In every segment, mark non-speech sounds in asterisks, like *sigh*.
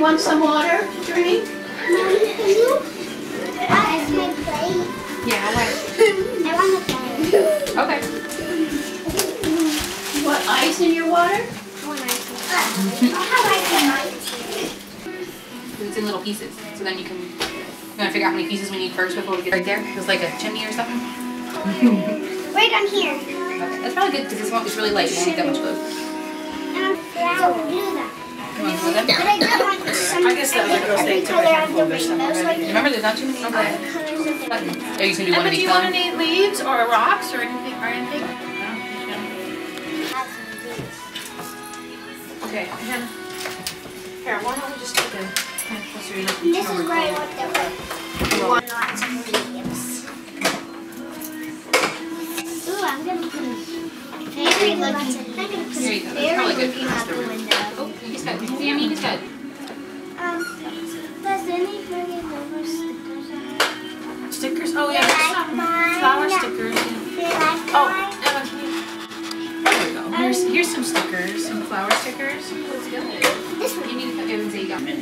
you want some water to drink? Mommy, can you pass my plate? Yeah, I want I want a plate. Okay. Want ice in your water? I want ice. I'll have ice in. It's in little pieces. So then you can, you want to figure out how many pieces we need first before we get right there? It's like a chimney or something? *laughs* Right on here. Okay. That's probably good because this one is really light. You won't need that much glue. And I'm that. That can Remember, there's not too many. Okay. Are you to do one of do you want any leaves or rocks or anything or anything? Okay, Hannah. Here, why don't we just take a? This is where I want You want lots of leaves. Ooh, I'm gonna put a fairy looking. I'm gonna put a good looking out the just got Sammy, you just Um, does anybody remember stickers? Stickers? Oh, yeah. like mine? Flower stickers. yeah. Like Oh, mine? Emma, can you? There we go. Here's, here's some stickers, some flower stickers. This one. You need to put Evans a it.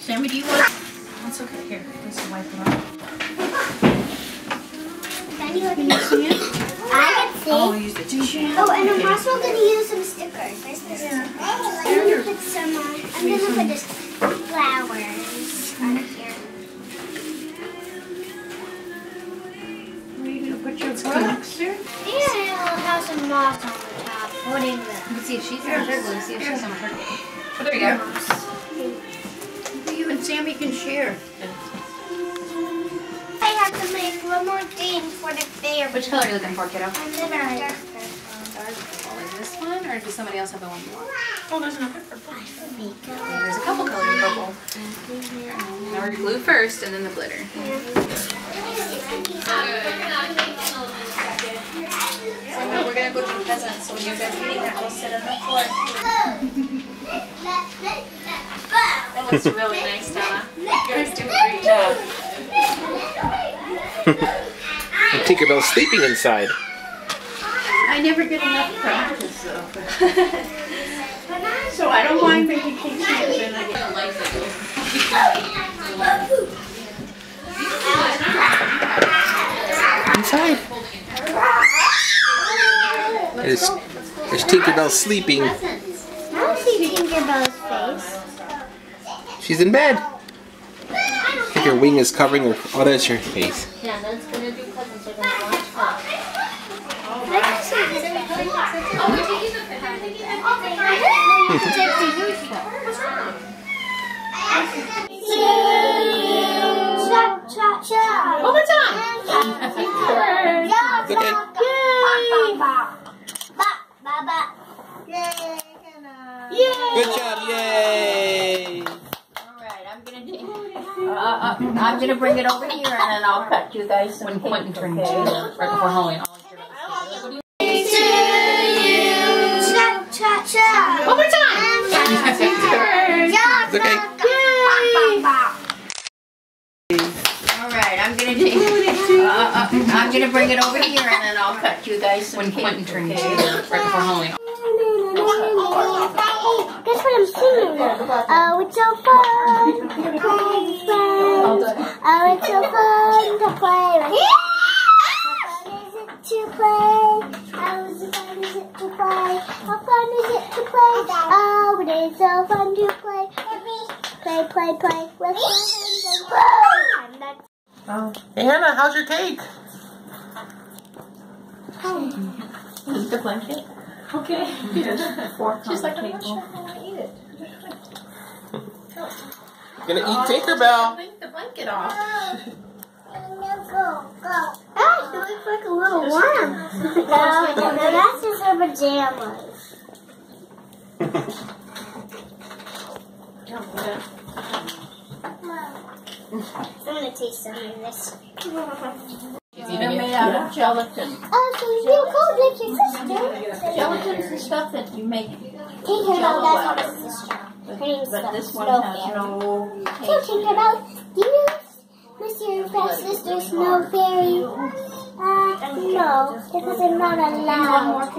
Sammy, do you want? That's okay. Here, just wipe it off. Can you see? I can see. Oh, use the tissue. Oh, and I'm also gonna use some stickers. Where's the stickers? I'm gonna put some. Uh, I'm gonna put this flowers on here. Where are you gonna put your rocks? Yeah, it'll have some moss on the top. Holding You the can see if she's on her glue. See if she's on her glue. Oh, there you go. moss. You and Sammy can share. I make one more thing for the fair. Which color are you looking for, kiddo? I'm gonna dark Is this one, or does somebody else have the one you want? Oh, there's another purple. There's a couple colors of purple. Now we're glue first, and then the glitter. So we're gonna go to the presents. So when you guys are eating that, we'll sit on the floor. That looks really nice, Donna. You guys do a great job. *laughs* And Tinkerbell's sleeping inside. I never get enough practice though. *laughs* So I don't mind making cake stands and I get Inside. There's, there's Tinkerbell sleeping. I don't see Tinkerbell's face. She's in bed. Her wing is covering her. Oh, that's your face. Yeah, that's gonna do presents. They're gonna launch up. I can see this. Take the roof Shut, shut, shut. One more time. Okay. Yay! Good job, yay! Alright, I'm gonna do, uh, uh, I'm gonna bring it over here and then I'll cut you guys some When cake, Quentin turned two, right before Halloween. I'll Shut, shut, shut. One more time. It's okay. Alright, I'm gonna do, uh, uh, I'm gonna bring it over here and then I'll cut you guys some When cake, Quentin turned two, okay? right before Halloween. Guess what I'm singing? Oh, it's so fun Oh, it's so fun to play with How fun is it to play? How fun is it to play? How fun is it to play? Oh, it is so fun to play. Play, play, play with friends and fun. That's Hey, Hannah, how's your cake? Oh. Is the blanket? Okay. She's like, I'm not sure how to eat it. Gonna eat Tinkerbell. Take the blanket off. Ah, she looks like a little worm. no, no, that's just her pajamas. I'm gonna taste some of this. They're made out of gelatin. Oh, so you could like your sister. Gelatin's the stuff that you make, Tinkerbell, that's her sister. Her name's but this one Snow has Fairy. no So taste. Tinkerbell, do you miss your fat sister Snow Fairy? Uh, no, because I'm not allowed.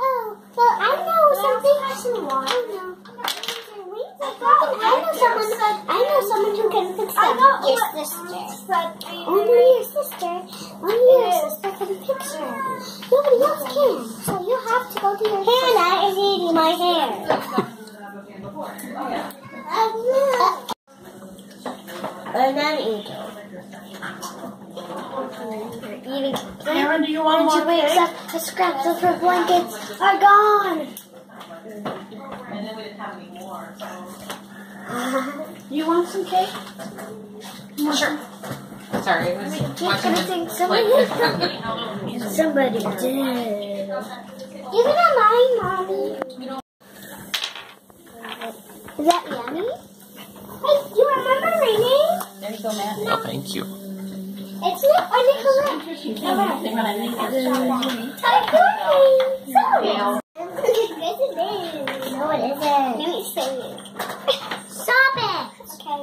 Oh, well, I know something? I know someone. I know someone who can fix them. Your sister. Only your sister. Only your sister can fix them. Nobody else can. So you have to go to your. Hannah is eating my hair. *laughs* Eating. Aaron, do you want When she wakes cake? up, the scraps of her blankets are gone. Do you want some cake? Sure. Sorry, I was Keep watching gonna this. think Like, somebody, somebody did. Give it a line, mommy. Is that yummy? Hey, do you remember my name? there you go, Matt. Oh, thank you. It's not on Nicolette. Is. No, it isn't. Let me say it. Stop it. Okay.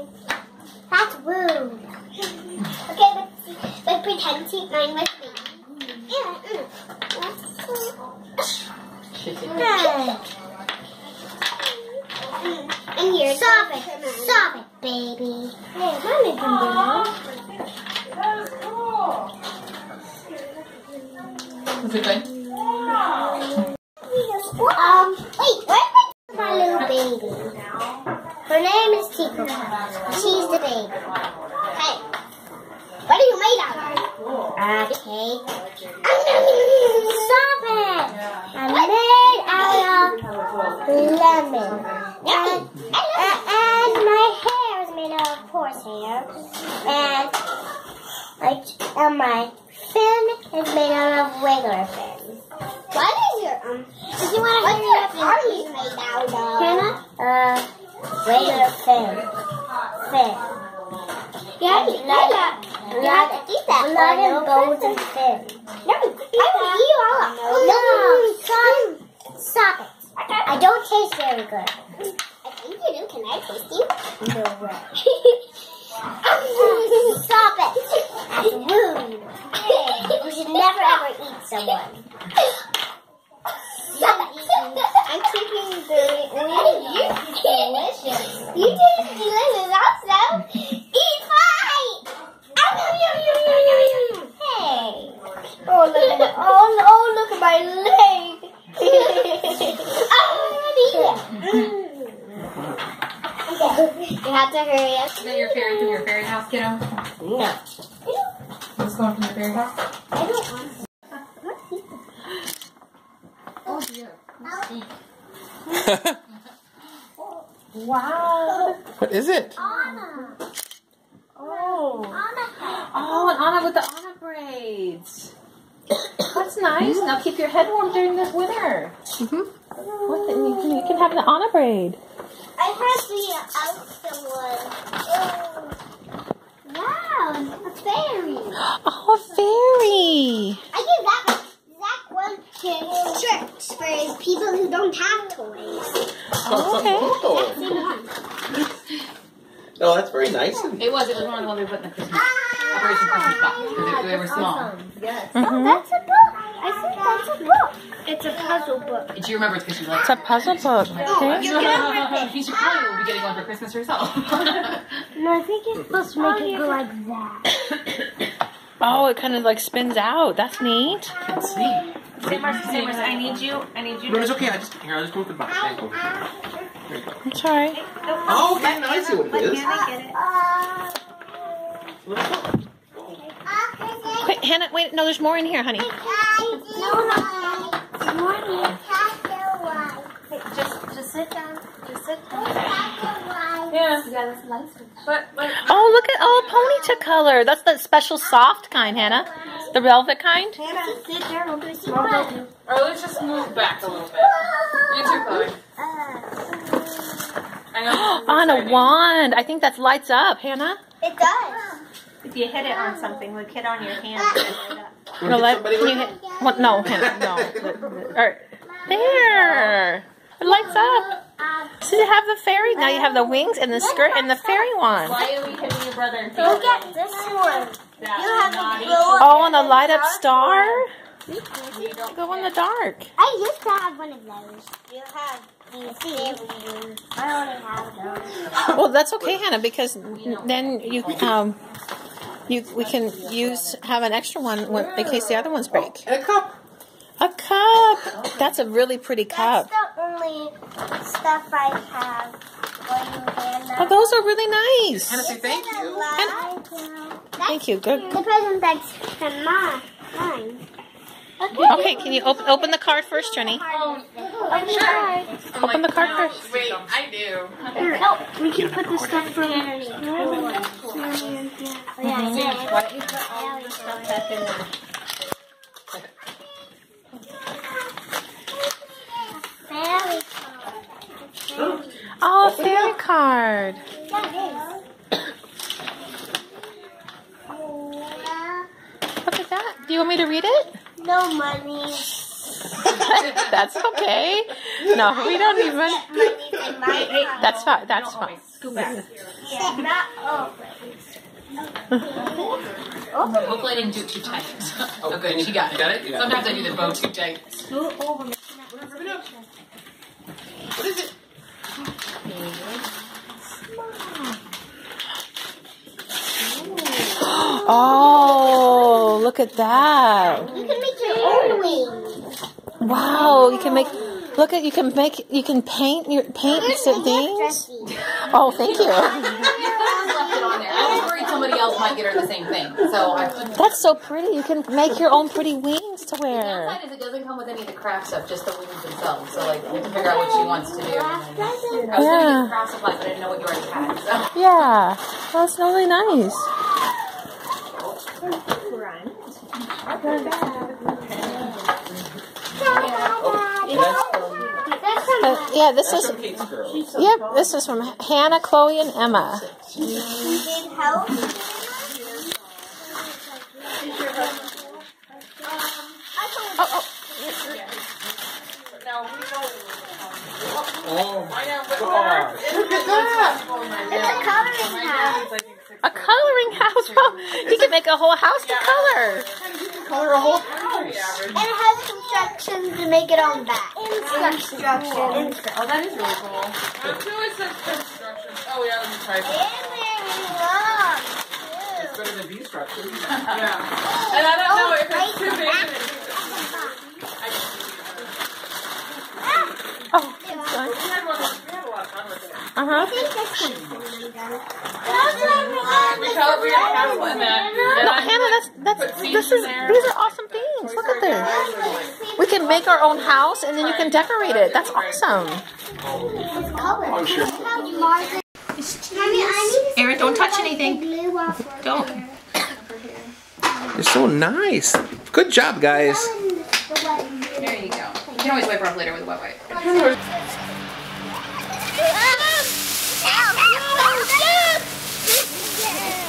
That's rude. Okay, but, but pretend to. Yeah. Stop it. Stop it, baby. Hey, mommy can do that. Good? Um, wait, where's my, my little baby? Her name is Tico. She's the baby. Hey, what are you made out of? A cake. Stop it! I'm made out of lemon. And, and, and my hair is made out of horsehair. And, like, and my fin is made out of regular fin. What is your um? Did you want to hear your arms made out of? Hannah? Uh, regular fin. Fin. Yeah, blood, blood, eat that. Blood and bones and fin. No, I will eat you all up. No, stop, stop it. I don't taste very good. I think you do. Can I taste you? No way. *laughs* Stop it. Rude. You should never ever eat someone. Stop it. I'm taking the you delicious. You taste delicious also. Eat mine. Hey. Oh look at it. Oh, oh look at my leg. oh, Okay. You have to hurry up. Is that your fairy from your fairy house, kiddo? No. What's going from your fairy house? I don't want Oh dear. Wow. what is it? Anna. Oh. Anna. Oh, and Anna with the Anna braids. That's nice. Now keep your head warm during this winter. Mhm. What the, you, can, you can have the Anna braid. I have the outer one. Oh. Wow, a fairy. *gasps* Oh, fairy. I give that that one to tricks for people who don't have toys. Oh, oh, that's very nice. It was. It was one of the ones we put in the Christmas Operation Christmas box because they, ah, they were small. Mm-hmm. Oh, that's a book. I think that's a book. It's a puzzle book. Do you remember it's because she likes It's a puzzle book. Okay. You *laughs* should probably will be getting one for Christmas herself. *laughs* No, I think you're supposed to make it go like that. *coughs* Oh, it kind of like spins out. That's neat. see. Simmers, Simmers, I need you. I need you. No, it's okay. I just here. I'll just go with the box. There you go. There you go. It's all right. Oh, okay. Now I see what it is. Uh, Wait, Hannah, wait. No, there's more in here, honey. Just, just sit down. Just sit down. Yeah. Yeah, that's nice. But, but. Oh, look at oh, ponytail color. That's the special soft kind, Hannah. The velvet kind. Just sit there. Don't do small. or let's just move back a little bit. You too, Chloe. I know. *gasps* On a wand. I think that lights up, Hannah. It does. If you hit it on something, like hit on your hand. *laughs* it'll up. Wanna No, get let, can you hit? *laughs* What? No, Hannah. No. Or, there. It lights up. So you have the fairy. Now you have the wings and the skirt and the fairy wand. Why are we hitting your brother and Look at this one. That's You have naughty. to. Oh, on a light up star. Go in the dark. I used to have one of those. You have these. I only have those. Well, that's okay, Hannah, because then you um you we can use have an extra one when, in case the other ones break. And a cup. A cup. That's a really pretty cup. That's the only stuff I have. Oh, those are really nice. Hannah, say thank you. Thank you. Good. The present that's from mine. mine. Okay, can you open open the card first, Jenny? Open the card. Open the card first. Wait, I do. Oh, we can put the stuff from underneath. Oh, yeah, yeah. Why don't you put all the stuff back in there? Fairy card. Oh, a fairy card. Yeah, it is. Look at that. Do you want me to read it? No money. *laughs* That's okay. No, we don't even. Money in my. That's fine. That's fine. Yeah, not always. Hopefully I didn't do it too tight. *laughs* Oh, good. She got it. Got it? Yeah. Sometimes I do the bow too tight. What is it? *gasps* Oh, look at that. You can make your own wings. Wow, you can make. Look at you can make you can paint your paint some things. Oh, thank you. left it on there. I was worried somebody else might get her the same thing. So I That's so pretty. You can make your own pretty wings to the wear. downside is it doesn't come with any of the craft stuff, just the wings themselves. So like you have to figure out what she wants to do. I was gonna Yeah. get craft supplies, but I didn't know what you already had. So. Yeah, that's really nice. That's Uh, yeah, this is. Kate's girl. Yep, this is from Hannah, Chloe, and Emma. Oh, oh, my god. Look at that. It's a coloring house. *laughs* a coloring house. You can make a whole house to color. Color a whole house. And it has instructions to make it on back. Instructions. Oh, that is really cool. Oh yeah, let me try It's. It's better than these instructions. *laughs* And I don't know if it's too big. Oh, it's done. Uh huh. Because we have one that. No, Hannah, that's that's this is these are awesome things. Look at this. We can make our own house and then you can decorate it. That's awesome. I'm sure. Mommy, I need Aaron, don't touch anything. Don't. You're so nice. Good job, guys. There you go. You can always wipe her off later with a wet wipe.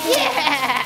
Yeah!